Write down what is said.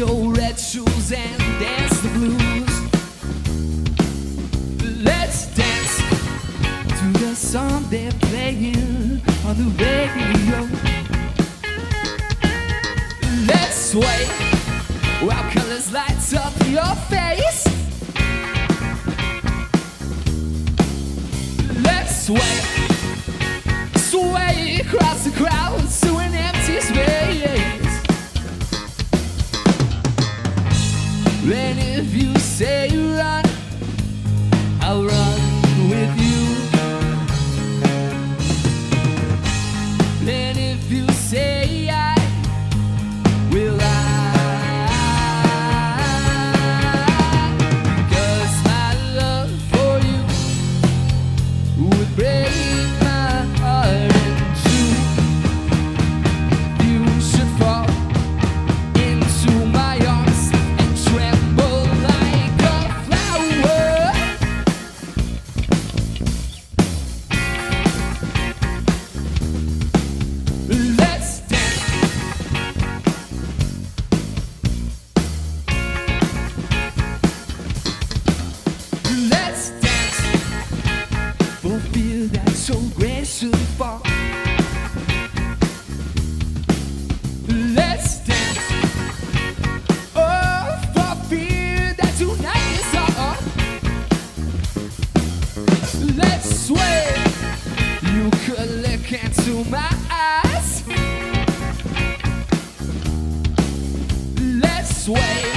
your red shoes and dance the blues. Let's dance to the song they're playing on the radio. Let's sway while colors lights up your face. Let's sway, sway across the crowd to an empty space. And if you say you run, I'll run so graceful. Let's dance. Oh, for fear that tonight is up. Let's sway. You could look into my eyes. Let's sway.